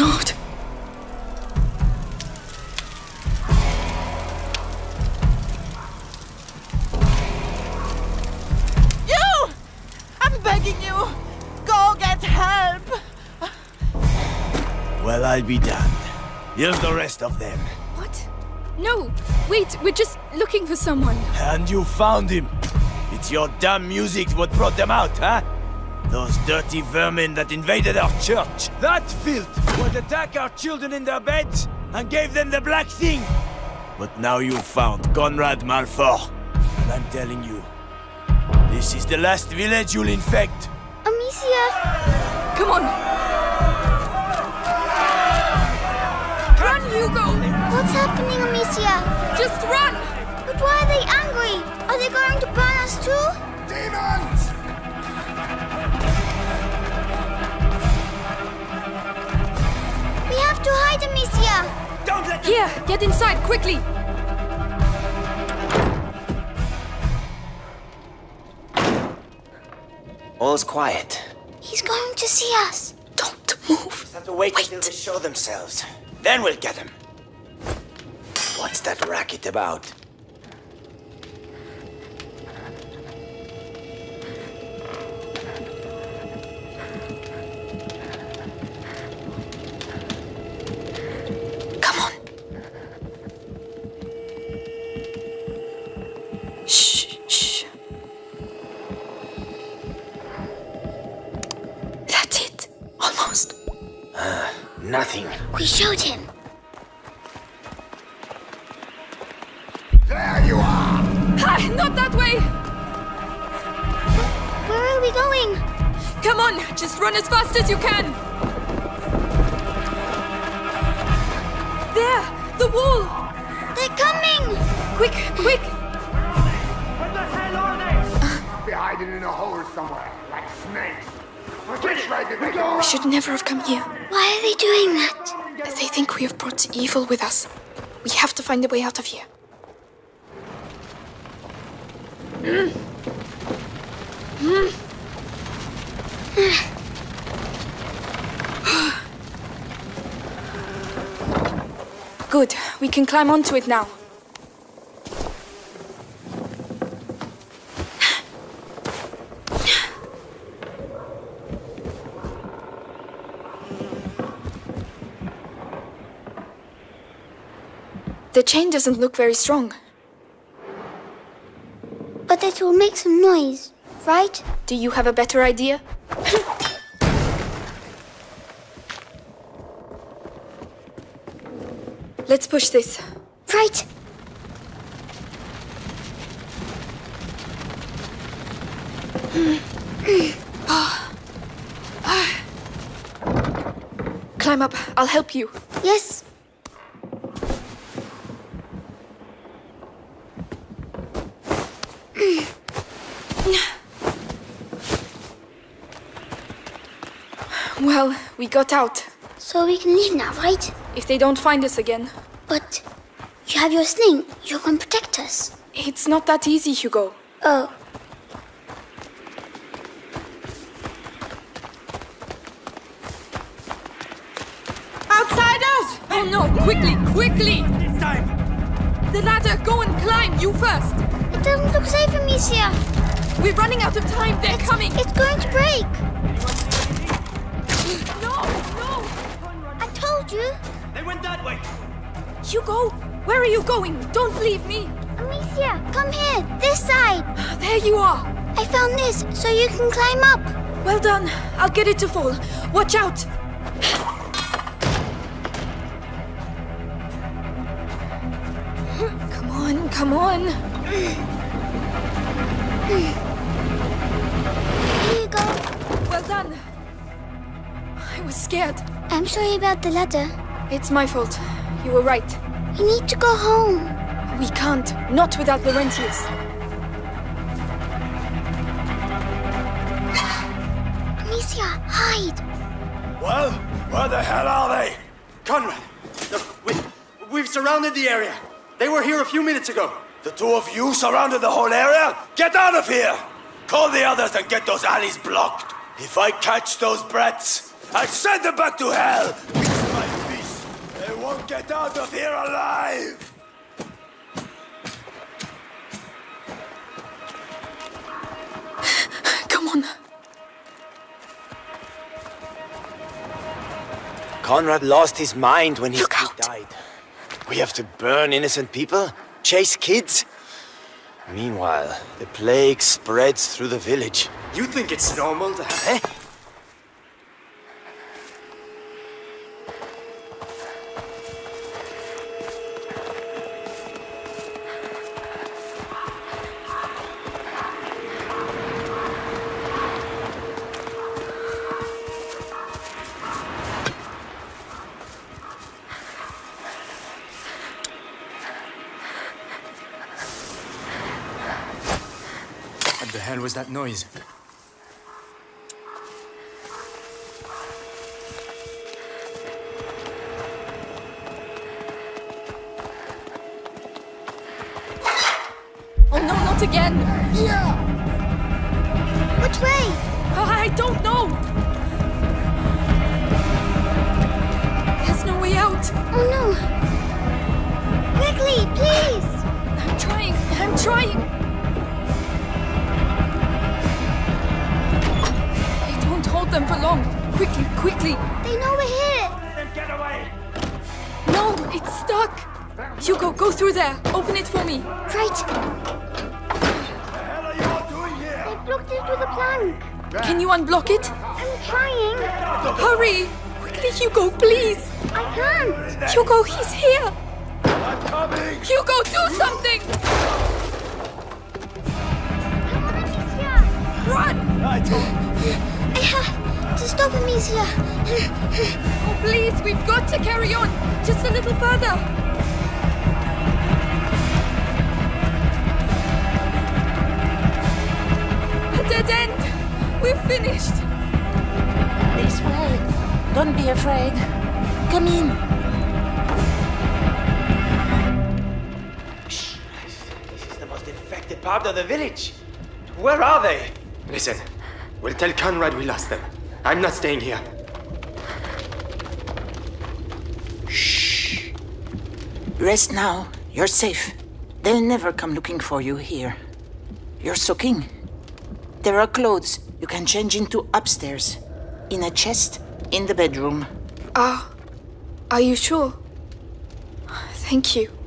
Lord. You! I'm begging you! Go get help! Well, I'll be damned. Here's the rest of them. What? No, wait, we're just looking for someone. And you found him. It's your damn music what brought them out, huh? Those dirty vermin that invaded our church. That filth would attack our children in their beds and gave them the black thing. But now you've found Conrad Malfour. And I'm telling you, this is the last village you'll infect. Amicia! Come on! Run, Hugo! What's happening, Amicia? Just run! But why are they angry? Are they going to burn us too? Demons! Have to hide, Amicia! Don't let Here, get inside, quickly! All's quiet. He's going to see us. Don't move. Just have to wait, until they show themselves. Then we'll get him. What's that racket about? We showed him. There you are! Ah, not that way! Where are we going? Come on, just run as fast as you can! There! The wall! They're coming! Quick, quick! Be hiding in a hole somewhere, like snakes. Which way did they go? We should never have come here. Why are they doing that? They think we have brought evil with us. We have to find a way out of here. Good. We can climb onto it now. The chain doesn't look very strong. But it will make some noise, right? Do you have a better idea? Let's push this. Right. Ah. Ah. Climb up. I'll help you. Yes. Well, we got out. So we can leave now, right? If they don't find us again. But you have your sling. You can protect us. It's not that easy, Hugo. Oh. Outsiders! Oh no! Quickly! Quickly! This time! The ladder! Go and climb! You first! It doesn't look safe, Amicia. We're running out of time! They're coming! It's going to break. No! No! I told you. They went that way! Hugo! Where are you going? Don't leave me! Amicia, come here. This side. There you are! I found this so you can climb up. Well done. I'll get it to fall. Watch out! Come on, come on. Here you go. Well done. I was scared. I'm sorry about the ladder. It's my fault. You were right. We need to go home. We can't. Not without Laurentius. Amicia, hide. Well, where the hell are they? Conrad, look, we, we've surrounded the area. They were here a few minutes ago. The two of you surrounded the whole area? Get out of here! Call the others and get those alleys blocked. If I catch those brats, I send them back to hell! like this, they won't get out of here alive! Come on. Conrad lost his mind when he died. We have to burn innocent people? Chase kids? Meanwhile, the plague spreads through the village. You think it's normal to have... Eh? What the hell was that noise? Oh no, not again! Which way? Oh, I don't know! There's no way out! Oh no! Quickly, please! I'm trying, I'm trying! Hold them for long! Quickly, quickly! They know we're here! Then get away! No, it's stuck! Hugo, go through there! Open it for me! Right, The hell are you all doing here? they blocked it with a plank. Can you unblock it? I'm trying. Hurry! Quickly, Hugo, please! I can't. Hugo, he's here! I'm coming! Hugo, do something! Come on, Amicia. Run! I don't... I have to stop Amicia. Oh, please, we've got to carry on! Just a little further! A dead end! We're finished! This way. Don't be afraid. Come in. This is the most infected part of the village. Where are they? Listen, we'll tell Conrad we lost them. I'm not staying here. Shh. Rest now. You're safe. They'll never come looking for you here. You're soaking. There are clothes you can change into upstairs. In a chest in the bedroom. Ah, are you sure? Thank you.